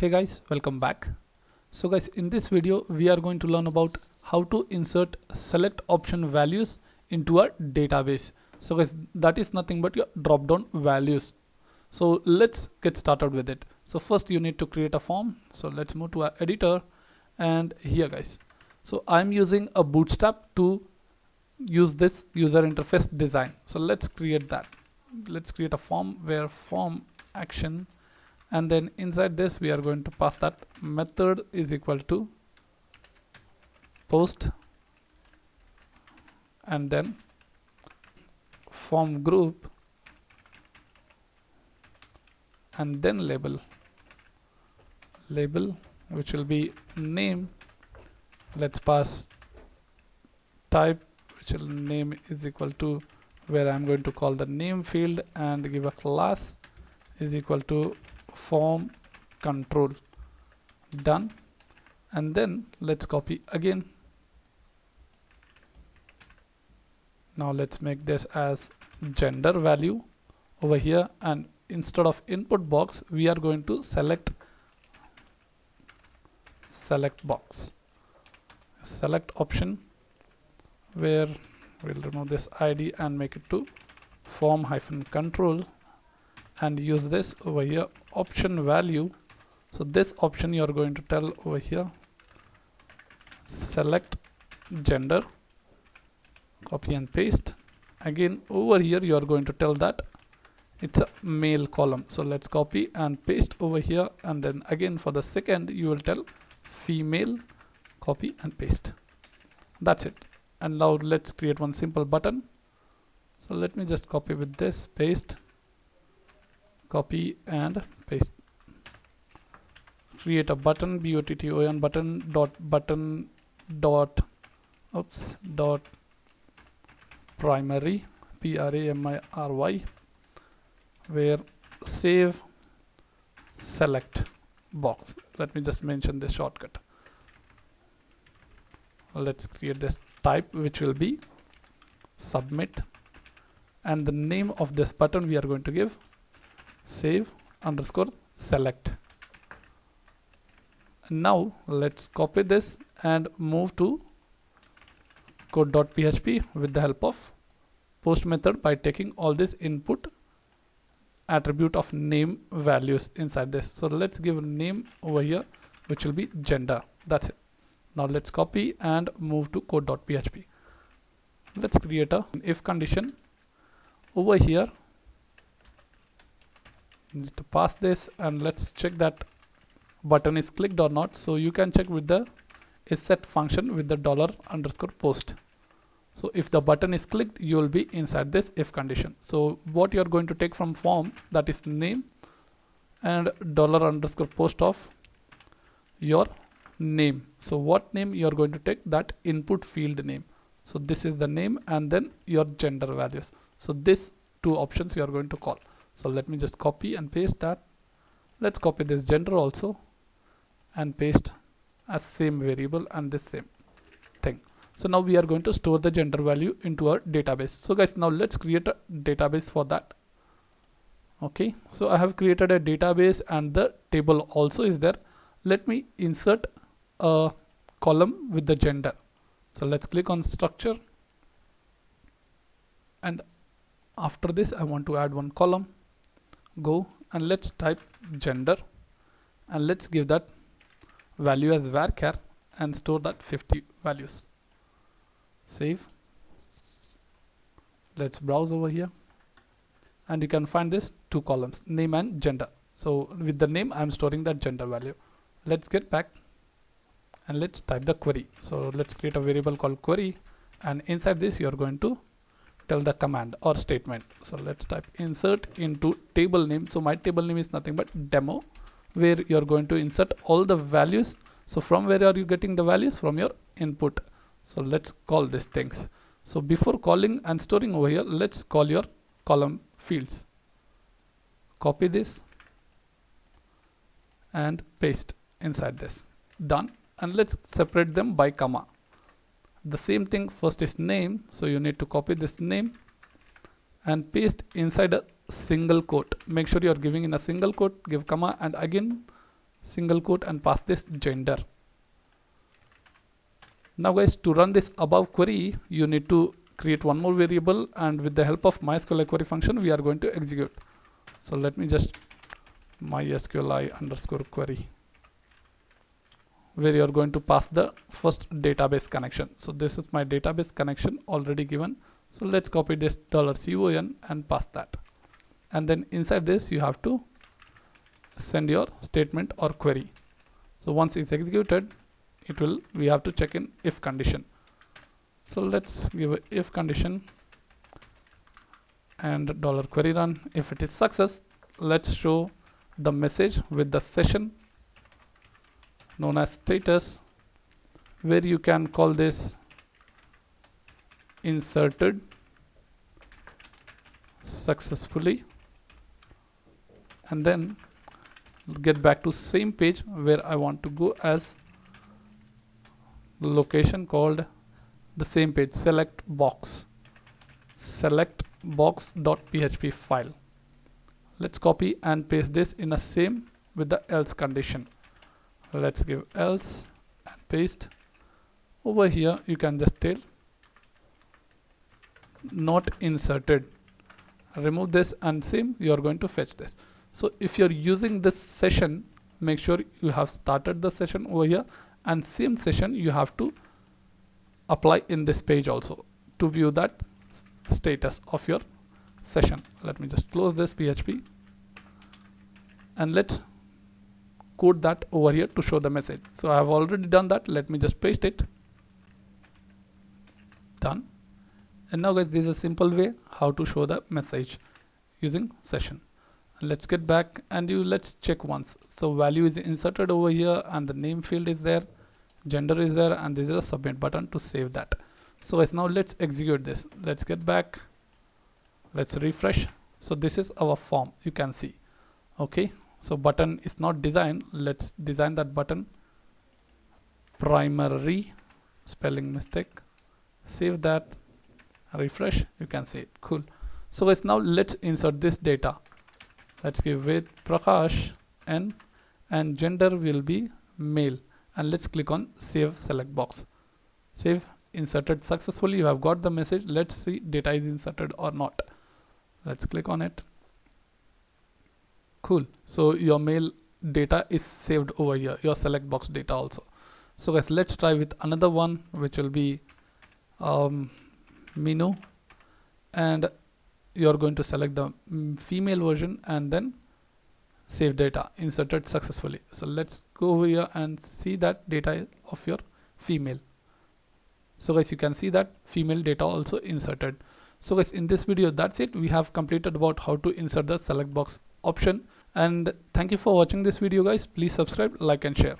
hey guys welcome back. So guys in this video we are going to learn about how to insert select option values into a database. So guys that is nothing but your drop down values. So let's get started with it. So first you need to create a form. So let's move to our editor. And here guys. So i'm using a bootstrap to use this user interface design. So let's create that. Let's create a form where form action and then inside this we are going to pass that method is equal to post and then form group and then label. Label which will be name. Let's pass type which will name is equal to where I'm going to call the name field and give a class is equal to form control done. And then let's copy again. Now let's make this as gender value over here. And instead of input box we are going to select select box. Select option where we'll remove this id and make it to form hyphen control and use this over here option value. So this option you are going to tell over here. Select gender. Copy and paste. Again over here you are going to tell that it's a male column. So let's copy and paste over here. And then again for the second you will tell female. Copy and paste. That's it. And now let's create one simple button. So let me just copy with this paste. Copy and paste. Create a button button button dot button dot oops dot primary p r a m i r y where save select box. Let me just mention this shortcut. Let's create this type which will be submit. And the name of this button we are going to give save underscore select. Now let's copy this and move to code.php with the help of post method by taking all this input attribute of name values inside this. So let's give a name over here which will be gender. That's it. Now let's copy and move to code.php let's create a if condition over here need to pass this and let's check that button is clicked or not. So you can check with the set function with the dollar underscore post. So if the button is clicked you will be inside this if condition. So what you are going to take from form that is name and dollar underscore post of your name. So what name you are going to take? That input field name. So this is the name and then your gender values. So this two options you are going to call so let me just copy and paste that. Let's copy this gender also and paste as same variable and the same thing. So now we are going to store the gender value into our database. So guys now let's create a database for that. Okay so I have created a database and the table also is there. Let me insert a column with the gender. So let's click on structure. And after this I want to add one column go and let's type gender and let's give that value as varchar and store that 50 values. Save. Let's browse over here. And you can find this two columns name and gender. So with the name I'm storing that gender value. Let's get back and let's type the query. So let's create a variable called query and inside this you are going to tell the command or statement. So let's type insert into table name. So my table name is nothing but demo where you're going to insert all the values. So from where are you getting the values? From your input. So let's call these things. So before calling and storing over here let's call your column fields. Copy this and paste inside this. Done. And let's separate them by comma the same thing first is name so you need to copy this name and paste inside a single quote. Make sure you are giving in a single quote give comma and again single quote and pass this gender. Now guys to run this above query you need to create one more variable and with the help of mysqli query function we are going to execute. So let me just mysqli underscore query where you are going to pass the first database connection. So this is my database connection already given. So let's copy this dollar $con and pass that. And then inside this you have to send your statement or query. So once it's executed it will we have to check in if condition. So let's give a if condition and dollar query run. If it is success let's show the message with the session known as status where you can call this inserted successfully. And then get back to same page where I want to go as location called the same page select box. Select box.php file. Let's copy and paste this in the same with the else condition let's give else and paste. Over here you can just tell. Not inserted. Remove this and same you are going to fetch this. So if you're using this session make sure you have started the session over here and same session you have to apply in this page also to view that status of your session. Let me just close this PHP and let's code that over here to show the message. So I have already done that. Let me just paste it. Done. And now guys this is a simple way how to show the message using session. Let's get back and you let's check once. So value is inserted over here and the name field is there gender is there and this is a submit button to save that. So guys now let's execute this. Let's get back. Let's refresh. So this is our form. You can see. Okay so button is not designed. Let's design that button. Primary spelling mistake. Save that. Refresh. You can see it. Cool. So guys now let's insert this data. Let's give with Prakash and and gender will be male. And let's click on save select box. Save. Inserted successfully. You have got the message. Let's see data is inserted or not. Let's click on it cool. So your male data is saved over here. Your select box data also. So guys let's try with another one which will be um, Minu. And you're going to select the mm, female version and then save data inserted successfully. So let's go over here and see that data of your female. So guys you can see that female data also inserted. So guys in this video that's it. We have completed about how to insert the select box option. And thank you for watching this video guys. Please subscribe like and share